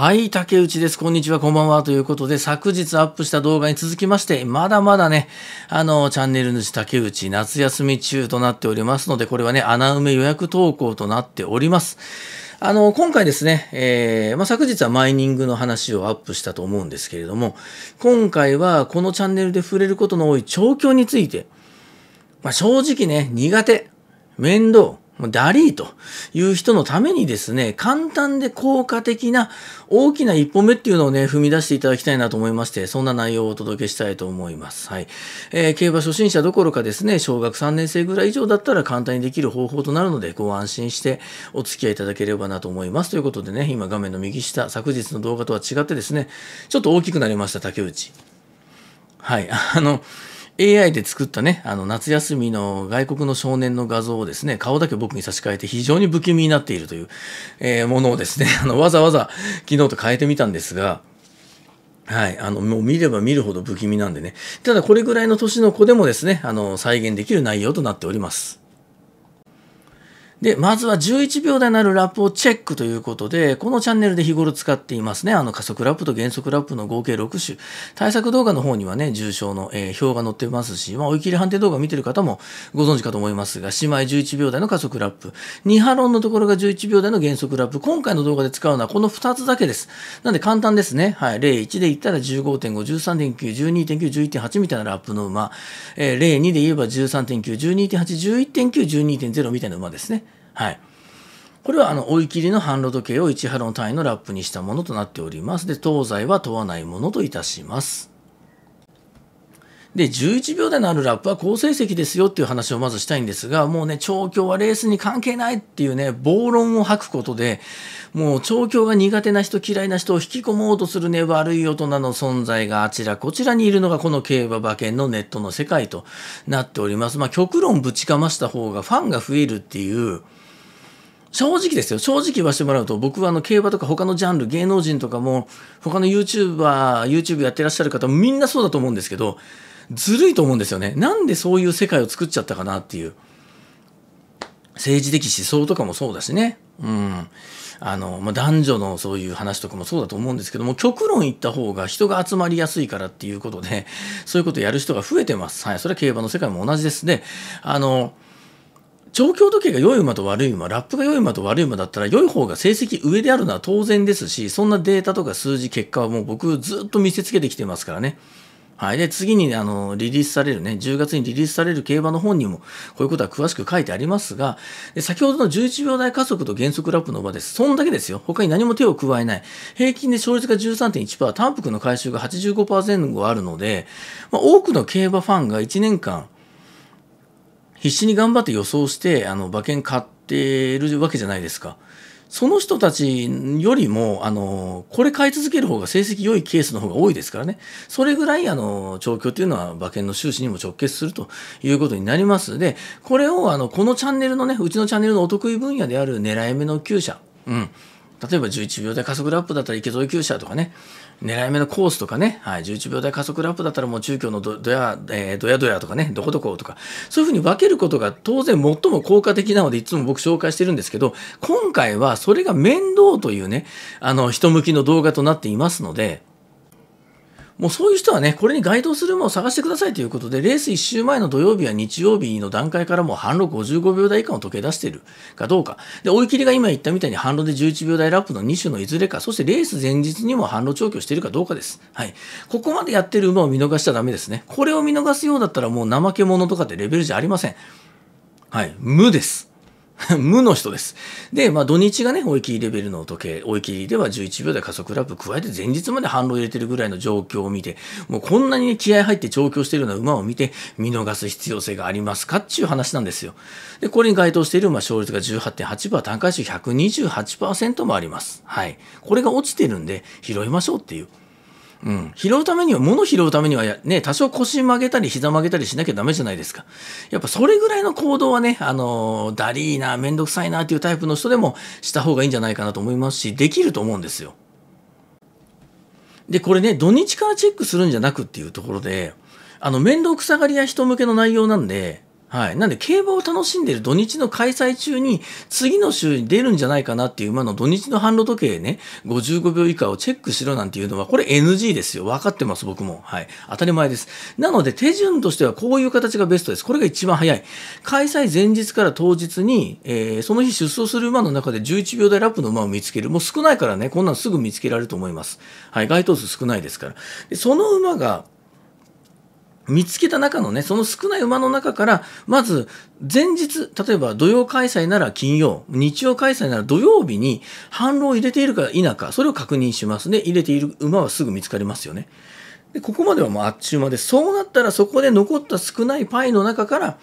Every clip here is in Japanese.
はい、竹内です。こんにちは、こんばんは。ということで、昨日アップした動画に続きまして、まだまだね、あの、チャンネル主竹内、夏休み中となっておりますので、これはね、穴埋め予約投稿となっております。あの、今回ですね、えー、まあ、昨日はマイニングの話をアップしたと思うんですけれども、今回はこのチャンネルで触れることの多い調教について、まあ、正直ね、苦手、面倒、ダリーという人のためにですね、簡単で効果的な大きな一歩目っていうのをね、踏み出していただきたいなと思いまして、そんな内容をお届けしたいと思います。はい。えー、競馬初心者どころかですね、小学3年生ぐらい以上だったら簡単にできる方法となるので、ご安心してお付き合いいただければなと思います。ということでね、今画面の右下、昨日の動画とは違ってですね、ちょっと大きくなりました、竹内。はい。あの、AI で作ったね、あの夏休みの外国の少年の画像をですね、顔だけ僕に差し替えて非常に不気味になっているという、えー、ものをですね、あのわざわざ昨日と変えてみたんですが、はい。あの、もう見れば見るほど不気味なんでね。ただこれぐらいの年の子でもですね、あの、再現できる内容となっております。で、まずは11秒台なるラップをチェックということで、このチャンネルで日頃使っていますね。あの加速ラップと減速ラップの合計6種。対策動画の方にはね、重症の、えー、表が載ってますし、まあ、追い切り判定動画見てる方もご存知かと思いますが、姉妹11秒台の加速ラップ、2波論のところが11秒台の減速ラップ、今回の動画で使うのはこの2つだけです。なんで簡単ですね。はい。例1で言ったら15.5、13.9、12.9、11.8みたいなラップの馬。えー、例2で言えば13.9、12.8、11.9、12.0みたいな馬ですね。はい。これはあの追い切りの半路時計を1波論単位のラップにしたものとなっております。で、東西は問わないものといたします。で、11秒台のあるラップは好成績ですよっていう話をまずしたいんですが、もうね、調教はレースに関係ないっていうね、暴論を吐くことで、もう調教が苦手な人、嫌いな人を引き込もうとするね、悪い大人の存在があちらこちらにいるのがこの競馬馬券のネットの世界となっております。まあ、極論ぶちかました方がファンが増えるっていう、正直ですよ。正直言わせてもらうと、僕はあの競馬とか他のジャンル、芸能人とかも、他の YouTuber、YouTube やってらっしゃる方もみんなそうだと思うんですけど、ずるいと思うんですよね。なんでそういう世界を作っちゃったかなっていう。政治的思想とかもそうだしね。うん。あの、まあ、男女のそういう話とかもそうだと思うんですけども、極論言った方が人が集まりやすいからっていうことで、そういうことをやる人が増えてます。はい。それは競馬の世界も同じですね。あの、調教時計が良い馬と悪い馬、ラップが良い馬と悪い馬だったら、良い方が成績上であるのは当然ですし、そんなデータとか数字、結果はもう僕ずっと見せつけてきてますからね。はい。で、次に、あの、リリースされるね、10月にリリースされる競馬の本にも、こういうことは詳しく書いてありますが、で先ほどの11秒台加速と減速ラップの馬です。そんだけですよ。他に何も手を加えない。平均で勝率が13.1%、単幅の回収が85%前後あるので、まあ、多くの競馬ファンが1年間、必死に頑張って予想して、あの、馬券買ってるわけじゃないですか。その人たちよりも、あの、これ買い続ける方が成績良いケースの方が多いですからね。それぐらい、あの、調教というのは馬券の収支にも直結するということになりますで、これを、あの、このチャンネルのね、うちのチャンネルのお得意分野である狙い目の厩舎。うん。例えば11秒台加速ラップだったら池添厩舎とかね、狙い目のコースとかね、はい、11秒台加速ラップだったらもう中京のどや、えー、どやどやとかね、どこどことか、そういうふうに分けることが当然最も効果的なのでいつも僕紹介してるんですけど、今回はそれが面倒というね、あの、人向きの動画となっていますので、もうそういう人はね、これに該当するものを探してくださいということで、レース1週前の土曜日や日曜日の段階からもう反路55秒台以下の時計出しているかどうか。で、追い切りが今言ったみたいに反路で11秒台ラップの2種のいずれか、そしてレース前日にも反路調教しているかどうかです。はい。ここまでやってる馬を見逃しちゃダメですね。これを見逃すようだったらもう怠け者とかってレベルじゃありません。はい。無です。無の人です。で、まあ土日がね、追い切りレベルの時計、追い切りでは11秒で加速ラップ加えて前日まで反応入れてるぐらいの状況を見て、もうこんなに、ね、気合入って調教してるような馬を見て、見逃す必要性がありますかっていう話なんですよ。で、これに該当している、まあ、勝率が18.8%、単回数128%もあります。はい。これが落ちてるんで、拾いましょうっていう。うん、拾うためには、物拾うためにはね、多少腰曲げたり膝曲げたりしなきゃダメじゃないですか。やっぱそれぐらいの行動はね、あの、だりーな、めんどくさいなっていうタイプの人でもした方がいいんじゃないかなと思いますし、できると思うんですよ。で、これね、土日からチェックするんじゃなくっていうところで、あの、面倒くさがりや人向けの内容なんで、はい。なんで、競馬を楽しんでる土日の開催中に、次の週に出るんじゃないかなっていう馬の土日の販路時計ね、55秒以下をチェックしろなんていうのは、これ NG ですよ。分かってます、僕も。はい。当たり前です。なので、手順としてはこういう形がベストです。これが一番早い。開催前日から当日に、えー、その日出走する馬の中で11秒台ラップの馬を見つける。もう少ないからね、こんなのすぐ見つけられると思います。はい。該当数少ないですから。でその馬が、見つけた中のね、その少ない馬の中から、まず前日、例えば土曜開催なら金曜、日曜開催なら土曜日に反論を入れているか否か、それを確認しますね。入れている馬はすぐ見つかりますよね。でここまではもうあっちゅう間で、そうなったらそこで残った少ないパイの中から、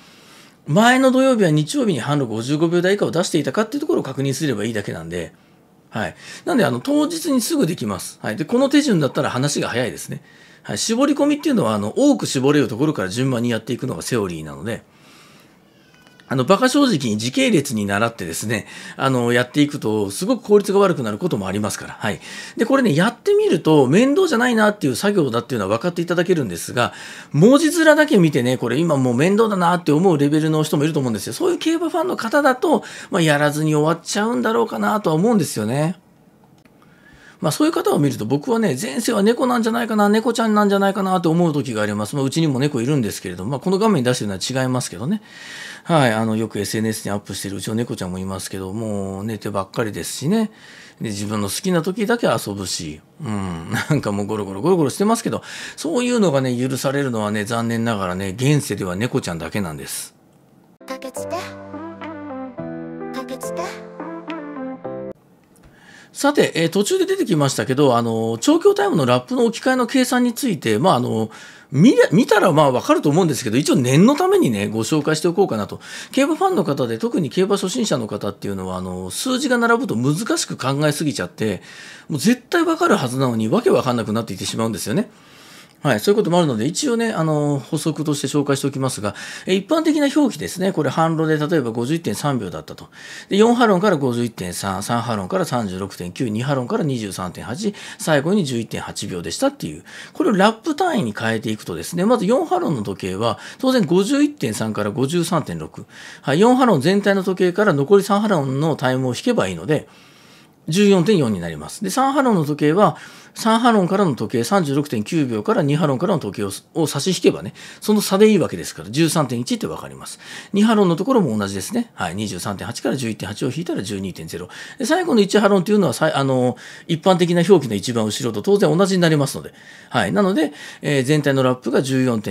前の土曜日は日曜日に反論55秒台以下を出していたかっていうところを確認すればいいだけなんで、はい。なんで、あの、当日にすぐできます。はい。で、この手順だったら話が早いですね。はい、絞り込みっていうのはあの多く絞れるところから順番にやっていくのがセオリーなので、あの、馬鹿正直に時系列に習ってですね、あの、やっていくと、すごく効率が悪くなることもありますから。はい。で、これね、やってみると、面倒じゃないなっていう作業だっていうのは分かっていただけるんですが、文字面だけ見てね、これ今もう面倒だなって思うレベルの人もいると思うんですよ。そういう競馬ファンの方だと、まあ、やらずに終わっちゃうんだろうかなとは思うんですよね。まあ、そういう方を見ると僕はね前世は猫なんじゃないかな猫ちゃんなんじゃないかなと思う時があります、まあ、うちにも猫いるんですけれども、まあ、この画面に出してるのは違いますけどね。はいあのよく SNS にアップしてるうちの猫ちゃんもいますけどもう寝てばっかりですしね。で自分の好きな時だけ遊ぶし、うん、なんかもうゴロゴロゴロゴロしてますけどそういうのがね許されるのはね残念ながらね現世では猫ちゃんだけなんです。さて、えー、途中で出てきましたけど、あの、調教タイムのラップの置き換えの計算について、まあ、あの、見見たらまあわかると思うんですけど、一応念のためにね、ご紹介しておこうかなと。競馬ファンの方で、特に競馬初心者の方っていうのは、あの、数字が並ぶと難しく考えすぎちゃって、もう絶対わかるはずなのに、わけわかんなくなっていってしまうんですよね。はい、そういうこともあるので、一応ね、あの、補足として紹介しておきますが、一般的な表記ですね、これ、反論で例えば51.3秒だったと。で、4波論から51.3、3波論から36.9、2波論から23.8、最後に11.8秒でしたっていう、これをラップ単位に変えていくとですね、まず4波論の時計は、当然51.3から53.6、はい、4波論全体の時計から残り3波論のタイムを引けばいいので、14.4になります。で、3波論の時計は、3波論からの時計36.9秒から2波論からの時計を差し引けばね、その差でいいわけですから、13.1って分かります。2波論のところも同じですね。はい、23.8から11.8を引いたら12.0。で最後の1波論というのはあの、一般的な表記の一番後ろと当然同じになりますので、はい、なので、えー、全体のラップが14.4、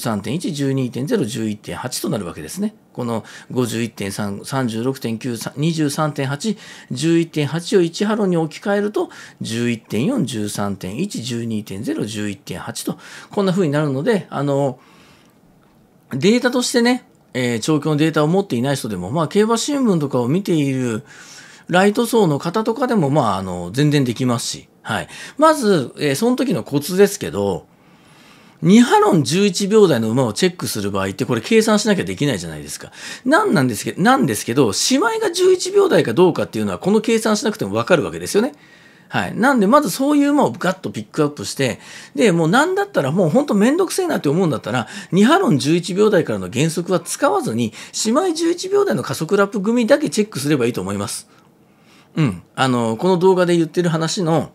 13.1、12.0、11.8となるわけですね。この51.3、36.9、23.8、11.8を1波論に置き換えると、11.4、13.1、13.1、12.0、11.8と、こんな風になるので、あの、データとしてね、えー、長距離のデータを持っていない人でも、まあ、競馬新聞とかを見ているライト層の方とかでも、まあ、あの、全然できますし、はい。まず、えー、その時のコツですけど、2波論11秒台の馬をチェックする場合ってこれ計算しなきゃできないじゃないですか。なんなんですけど、なんですけど、姉妹が11秒台かどうかっていうのはこの計算しなくてもわかるわけですよね。はい。なんで、まずそういう馬をガッとピックアップして、で、もうなんだったらもうほんとめんどくせえなって思うんだったら、2波論11秒台からの原則は使わずに、姉妹11秒台の加速ラップ組だけチェックすればいいと思います。うん。あの、この動画で言ってる話の、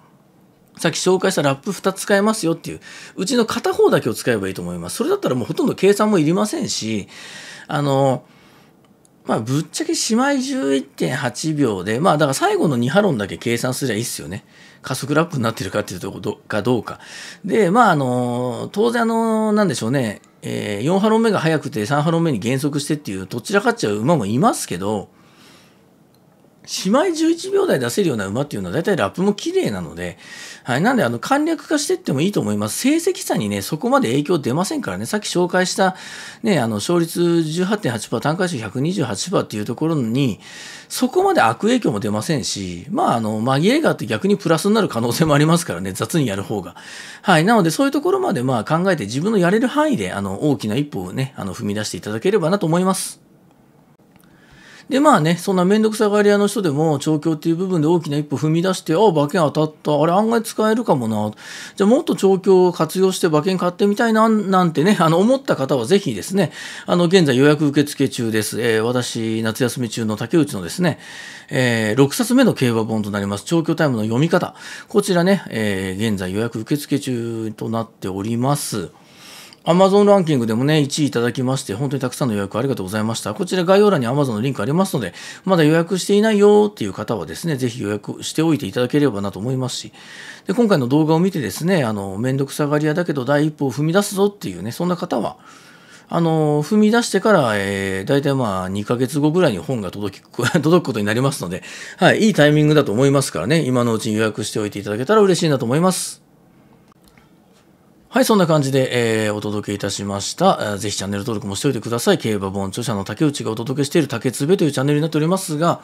さっき紹介したラップ2つ使えますよっていう、うちの片方だけを使えばいいと思います。それだったらもうほとんど計算もいりませんし、あの、まあ、ぶっちゃけ姉妹11.8秒で、まあ、だから最後の2波論だけ計算すりゃいいっすよね。加速ラップになってるかっていうとこかどうか。で、まあ、あの、当然、あの、なんでしょうね、えー、4波論目が速くて3波論目に減速してっていう、どちらかっちゃう馬もいますけど、姉妹11秒台出せるような馬っていうのは大体ラップも綺麗なので、はい。なんで、あの、簡略化していってもいいと思います。成績差にね、そこまで影響出ませんからね。さっき紹介した、ね、あの、勝率18.8%、単価数128%っていうところに、そこまで悪影響も出ませんし、まあ、あの、紛れがあって逆にプラスになる可能性もありますからね、雑にやる方が。はい。なので、そういうところまで、まあ、考えて自分のやれる範囲で、あの、大きな一歩をね、あの、踏み出していただければなと思います。でまあねそんな面倒くさがり屋の人でも調教っていう部分で大きな一歩踏み出してああ馬券当たった。あれ案外使えるかもな。じゃあもっと調教を活用して馬券買ってみたいななんてねあの思った方はぜひですねあの現在予約受付中です、えー、私夏休み中の竹内のですね、えー、6冊目の競馬本となります。調教タイムの読み方。こちらね、えー、現在予約受付中となっております。アマゾンランキングでもね、1位いただきまして、本当にたくさんの予約ありがとうございました。こちら概要欄に Amazon のリンクありますので、まだ予約していないよっていう方はですね、ぜひ予約しておいていただければなと思いますし、で今回の動画を見てですね、あの、めんどくさがり屋だけど第一歩を踏み出すぞっていうね、そんな方は、あの、踏み出してから、えー、大体まあ2ヶ月後ぐらいに本が届き、届くことになりますので、はい、いいタイミングだと思いますからね、今のうちに予約しておいていただけたら嬉しいなと思います。はい、そんな感じで、えー、お届けいたしました。ぜひチャンネル登録もしておいてください。競馬本著者の竹内がお届けしている竹つべというチャンネルになっておりますが、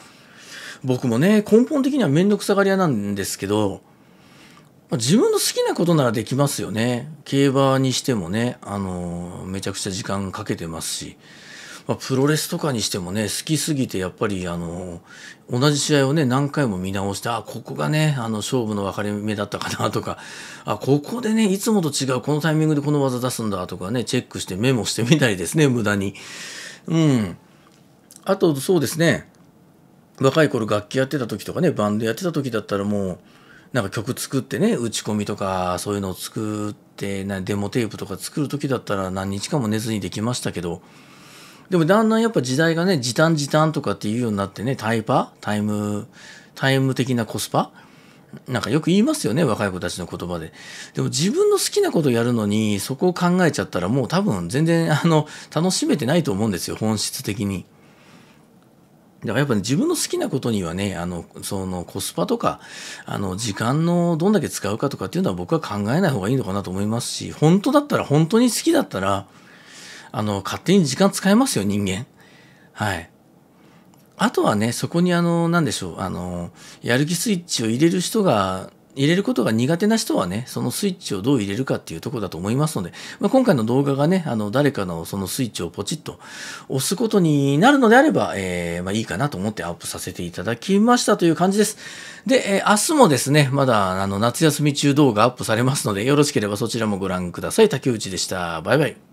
僕もね、根本的にはめんどくさがり屋なんですけど、自分の好きなことならできますよね。競馬にしてもね、あの、めちゃくちゃ時間かけてますし。まあ、プロレスとかにしてもね好きすぎてやっぱりあの同じ試合をね何回も見直してあここがねあの勝負の分かれ目だったかなとかあここでねいつもと違うこのタイミングでこの技出すんだとかねチェックしてメモしてみたりですね無駄に。うんあとそうですね若い頃楽器やってた時とかねバンドやってた時だったらもうなんか曲作ってね打ち込みとかそういうのを作ってデモテープとか作る時だったら何日間も寝ずにできましたけどでもだんだんやっぱ時代がね時短時短とかっていうようになってねタイパ？タイムタイム的なコスパ？なんかよく言いますよね若い子たちの言葉で。でも自分の好きなことやるのにそこを考えちゃったらもう多分全然あの楽しめてないと思うんですよ本質的に。だからやっぱね自分の好きなことにはねあのそのコスパとかあの時間のどんだけ使うかとかっていうのは僕は考えない方がいいのかなと思いますし本当だったら本当に好きだったらあの、勝手に時間使えますよ、人間。はい。あとはね、そこにあの、なんでしょう、あの、やる気スイッチを入れる人が、入れることが苦手な人はね、そのスイッチをどう入れるかっていうとこだと思いますので、まあ、今回の動画がね、あの、誰かのそのスイッチをポチッと押すことになるのであれば、えー、まあいいかなと思ってアップさせていただきましたという感じです。で、えー、明日もですね、まだあの、夏休み中動画アップされますので、よろしければそちらもご覧ください。竹内でした。バイバイ。